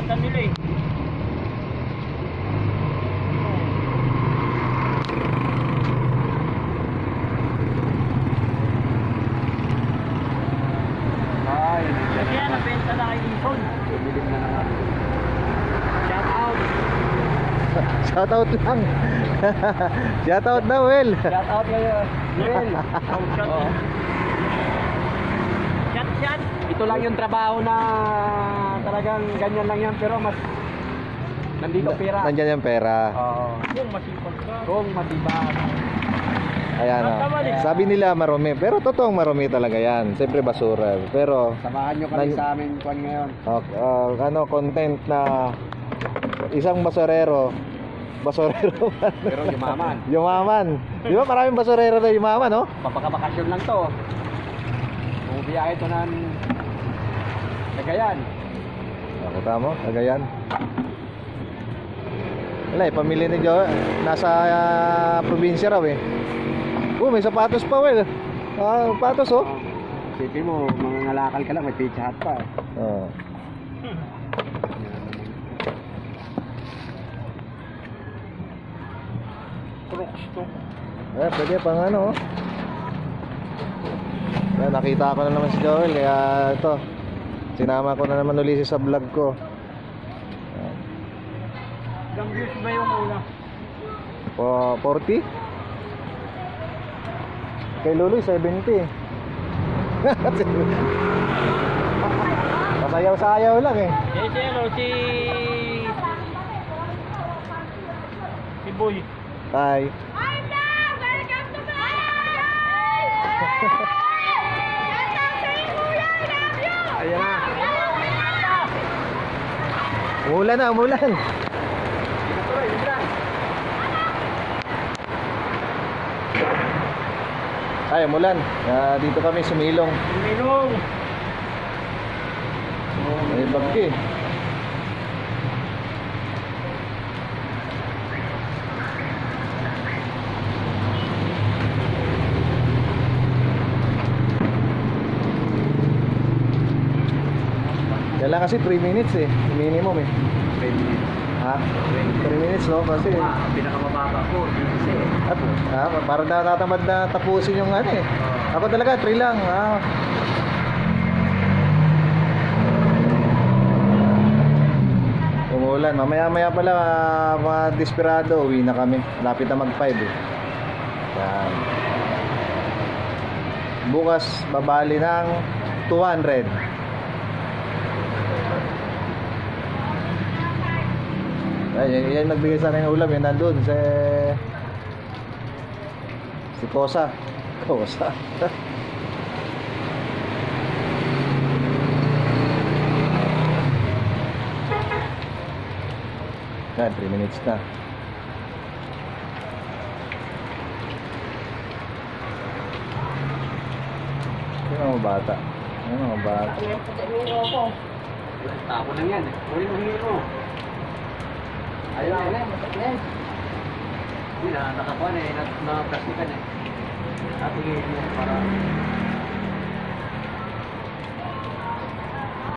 ingatan nila eh. Na na naman. Shout out. Lang. Shoutout na, Will. Shout out kayo. Will. Oh, shout out. Shout, shout. Ito lang yung trabaho na talagang ganyan lang yan pero mas nandito pera. Nandyan yung pera. Oo. Kung masipag ka. Kung matibag. Ayan o. Sabi nila marumi. Pero totoong marumi talaga yan. Siyempre basura. Pero Samahan nyo kami sa aming kwan ngayon. uh, uh, ano, content na isang basurero. Basurero man. Pero yumaman. yumaman. Di ba maraming basurero na yumaman, no? Papakabakasyon lang to. Biyahe to ng Cagayan. Nakita mo? Kagayan. Wala eh, pamilya ni Joe, nasa ah, probinsya raw eh. Oh, may sapatos pa, Will. Ah, sapatos oh. Sige mo, mga ngalakal ka lang, may pizza hut pa. eh. Oh. Crooks to. Eh, pwede pang ano oh. Nakita ko na naman si Joel, kaya ito. Sinama ko na naman ulit sa vlog ko. Ilang views ba yung una? Po- 40? Kay Luloy, 70. Pasayaw-sayaw lang eh. Eh, si ano, si... Si Boy. Tay. Ayan Umulan na, umulan. Ay, umulan. Ah, dito kami sumilong. Minong. May bagyo eh. Kailangan kasi 3 minutes eh. Minimum eh. 3 minutes. Ha? 3 minutes no? Kasi... Ah, pinakamababa ko, 15. At, ha? Parang natatamad na tapusin yung ano eh. Ako talaga, 3 lang. Ah. Umulan. Mamaya-maya pala ah, mga desperado, uwi na kami. Lapit na mag 5 eh. Yan. Bukas babali ng 200. Ay, yan, nagbigay sa akin ng ulam, yan nandun sa si Kosa. Kosa. Yan, 3 minutes na. Yung mga bata. Yung mga bata. Tapo lang yan. Uy, uwi mo. Ayun na, ayun na. Hindi na, nakakuha na eh. Na- Na-plastikan eh. At mo para